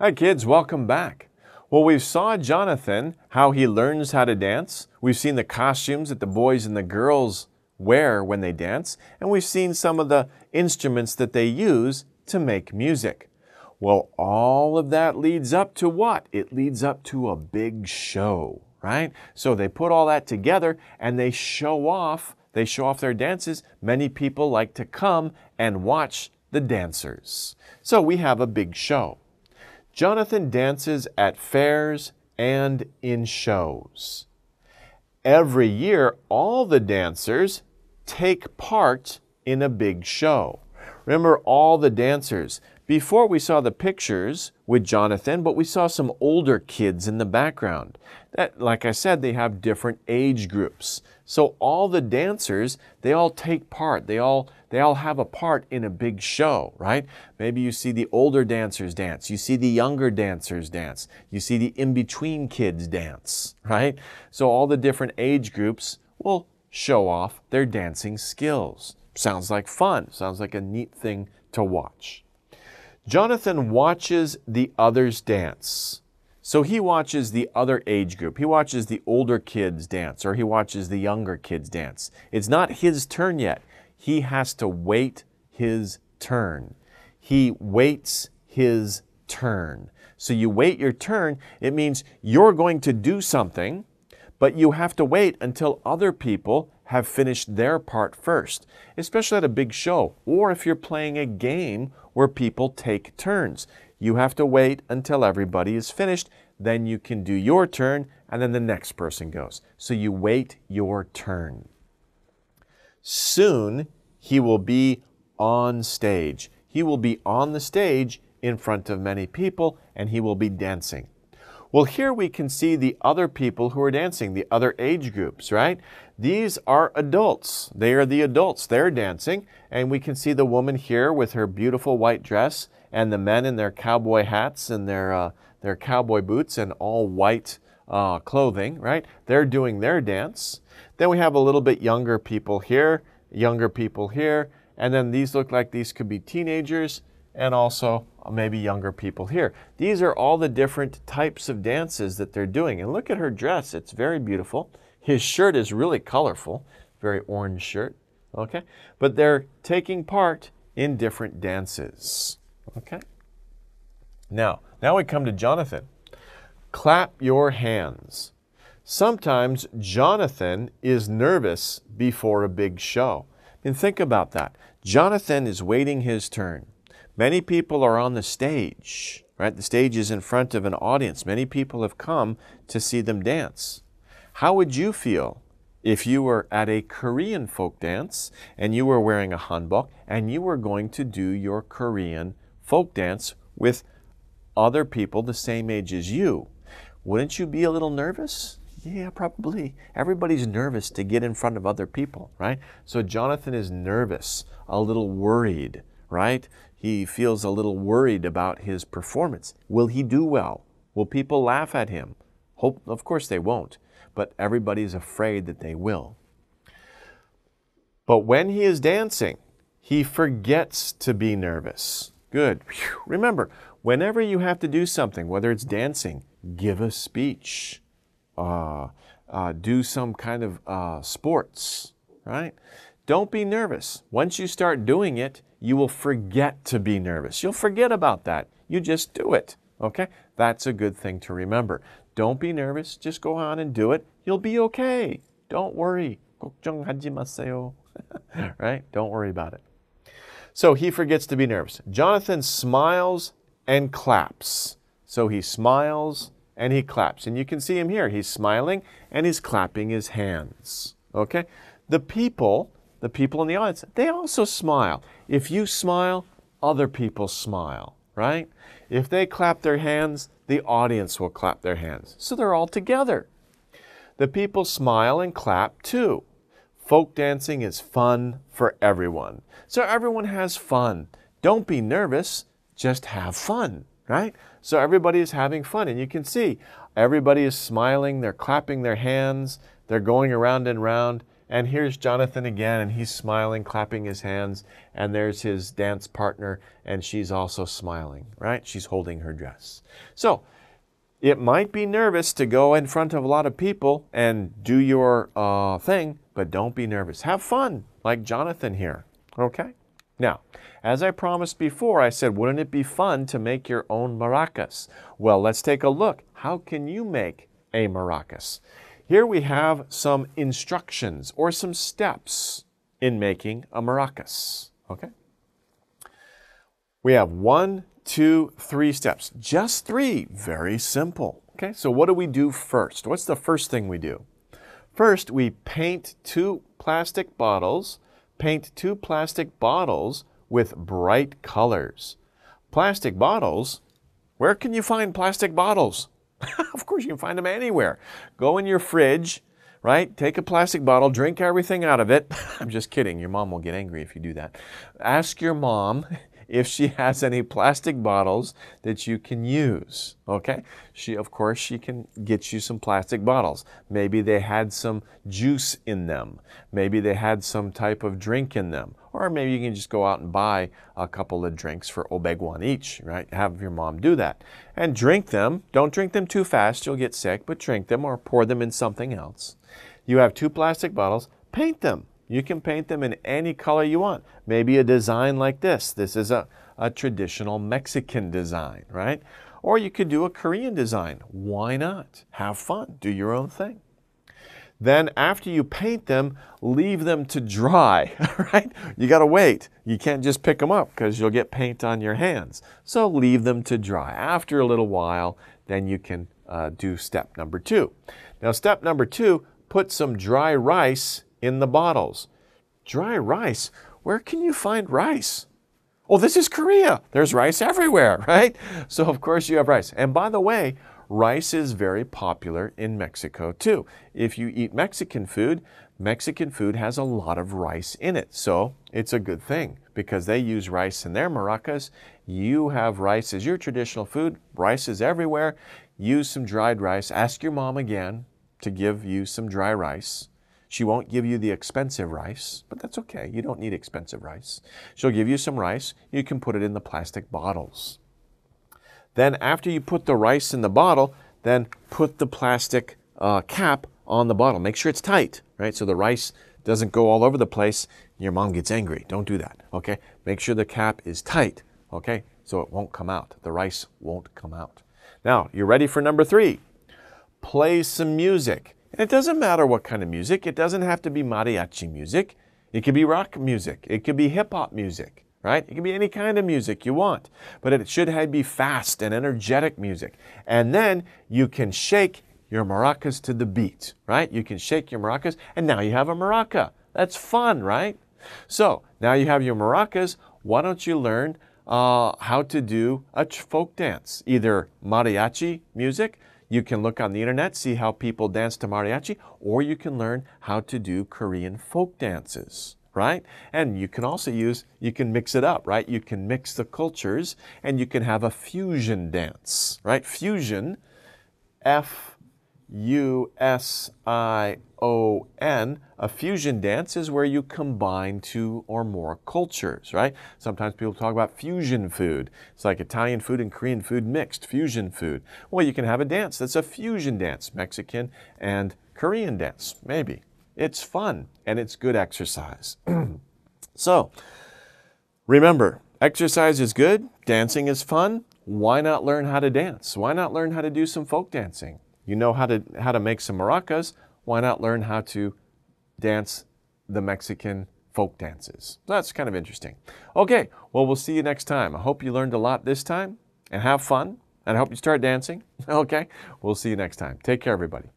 Hi, kids, welcome back. Well, we've saw Jonathan, how he learns how to dance. We've seen the costumes that the boys and the girls wear when they dance, and we've seen some of the instruments that they use to make music. Well, all of that leads up to what? It leads up to a big show, right? So they put all that together and they show off, they show off their dances. Many people like to come and watch the dancers. So we have a big show. Jonathan dances at fairs and in shows. Every year, all the dancers take part in a big show. Remember all the dancers. Before we saw the pictures with Jonathan, but we saw some older kids in the background. That, like I said, they have different age groups. So all the dancers, they all take part. They all they all have a part in a big show, right? Maybe you see the older dancers dance, you see the younger dancers dance, you see the in-between kids dance, right? So all the different age groups will show off their dancing skills. Sounds like fun. Sounds like a neat thing to watch. Jonathan watches the others dance. So he watches the other age group. He watches the older kids dance or he watches the younger kids dance. It's not his turn yet. He has to wait his turn. He waits his turn. So you wait your turn. It means you're going to do something but you have to wait until other people have finished their part first, especially at a big show, or if you're playing a game where people take turns. You have to wait until everybody is finished, then you can do your turn, and then the next person goes. So you wait your turn. Soon he will be on stage. He will be on the stage in front of many people, and he will be dancing. Well, here we can see the other people who are dancing, the other age groups, right? These are adults. They are the adults. They're dancing. And we can see the woman here with her beautiful white dress and the men in their cowboy hats and their, uh, their cowboy boots and all white uh, clothing, right? They're doing their dance. Then we have a little bit younger people here, younger people here. And then these look like these could be teenagers and also maybe younger people here. These are all the different types of dances that they're doing. And look at her dress, it's very beautiful. His shirt is really colorful, very orange shirt, okay? But they're taking part in different dances, okay? Now, now we come to Jonathan. Clap your hands. Sometimes Jonathan is nervous before a big show. And think about that. Jonathan is waiting his turn. Many people are on the stage, right? The stage is in front of an audience. Many people have come to see them dance. How would you feel if you were at a Korean folk dance and you were wearing a hanbok and you were going to do your Korean folk dance with other people the same age as you? Wouldn't you be a little nervous? Yeah, probably. Everybody's nervous to get in front of other people, right? So Jonathan is nervous, a little worried, right? He feels a little worried about his performance. Will he do well? Will people laugh at him? Hope, of course they won't, but everybody is afraid that they will. But when he is dancing, he forgets to be nervous. Good. Remember, whenever you have to do something, whether it's dancing, give a speech, uh, uh, do some kind of uh, sports, right? Don't be nervous. Once you start doing it, you will forget to be nervous. You'll forget about that. You just do it. Okay? That's a good thing to remember. Don't be nervous. Just go on and do it. You'll be okay. Don't worry. 걱정하지 마세요. right? Don't worry about it. So he forgets to be nervous. Jonathan smiles and claps. So he smiles and he claps. And you can see him here. He's smiling and he's clapping his hands. Okay? The people the people in the audience, they also smile. If you smile, other people smile, right? If they clap their hands, the audience will clap their hands. So they're all together. The people smile and clap too. Folk dancing is fun for everyone. So everyone has fun. Don't be nervous, just have fun, right? So everybody is having fun. And you can see everybody is smiling, they're clapping their hands, they're going around and around And here's Jonathan again, and he's smiling, clapping his hands. And there's his dance partner, and she's also smiling, right? She's holding her dress. So it might be nervous to go in front of a lot of people and do your uh, thing, but don't be nervous. Have fun, like Jonathan here, okay? Now, as I promised before, I said, wouldn't it be fun to make your own maracas? Well, let's take a look. How can you make a maracas? Here we have some instructions or some steps in making a maracas. Okay? We have one, two, three steps. Just three. Very simple. Okay, so what do we do first? What's the first thing we do? First, we paint two plastic bottles, paint two plastic bottles with bright colors. Plastic bottles? Where can you find plastic bottles? of course, you can find them anywhere. Go in your fridge, right? Take a plastic bottle, drink everything out of it. I'm just kidding. Your mom will get angry if you do that. Ask your mom if she has any plastic bottles that you can use. Okay? She, of course, she can get you some plastic bottles. Maybe they had some juice in them. Maybe they had some type of drink in them. Or maybe you can just go out and buy a couple of drinks for obegwan each, right? Have your mom do that. And drink them. Don't drink them too fast, you'll get sick, but drink them or pour them in something else. You have two plastic bottles, paint them. You can paint them in any color you want. Maybe a design like this. This is a, a traditional Mexican design, right? Or you could do a Korean design. Why not? Have fun. Do your own thing. Then after you paint them, leave them to dry, right? You got to wait. You can't just pick them up because you'll get paint on your hands. So leave them to dry. After a little while, then you can uh, do step number two. Now, step number two, put some dry rice in the bottles. Dry rice? Where can you find rice? Oh, this is Korea. There's rice everywhere, right? So, of course, you have rice. And by the way, rice is very popular in Mexico too. If you eat Mexican food, Mexican food has a lot of rice in it. So, it's a good thing because they use rice in their maracas. You have rice as your traditional food. Rice is everywhere. Use some dried rice. Ask your mom again to give you some dry rice. She won't give you the expensive rice, but that's okay. You don't need expensive rice. She'll give you some rice. You can put it in the plastic bottles. Then after you put the rice in the bottle, then put the plastic uh, cap on the bottle. Make sure it's tight, right? So the rice doesn't go all over the place. Your mom gets angry. Don't do that, okay? Make sure the cap is tight, okay? So it won't come out. The rice won't come out. Now, you're ready for number three. Play some music. And it doesn't matter what kind of music. It doesn't have to be mariachi music. It could be rock music. It could be hip hop music, right? It can be any kind of music you want. But it should be fast and energetic music. And then you can shake your maracas to the beat, right? You can shake your maracas, and now you have a maraca. That's fun, right? So now you have your maracas. Why don't you learn uh, how to do a folk dance? Either mariachi music, you can look on the internet, see how people dance to mariachi, or you can learn how to do Korean folk dances, right? And you can also use, you can mix it up, right? You can mix the cultures and you can have a fusion dance, right? Fusion, F U S I O N. A fusion dance is where you combine two or more cultures, right? Sometimes people talk about fusion food. It's like Italian food and Korean food mixed, fusion food. Well, you can have a dance that's a fusion dance, Mexican and Korean dance, maybe. It's fun and it's good exercise. so, remember, exercise is good, dancing is fun. Why not learn how to dance? Why not learn how to do some folk dancing? You know how to, how to make some maracas. Why not learn how to dance the Mexican folk dances? That's kind of interesting. Okay, well, we'll see you next time. I hope you learned a lot this time and have fun. And I hope you start dancing. Okay, we'll see you next time. Take care, everybody.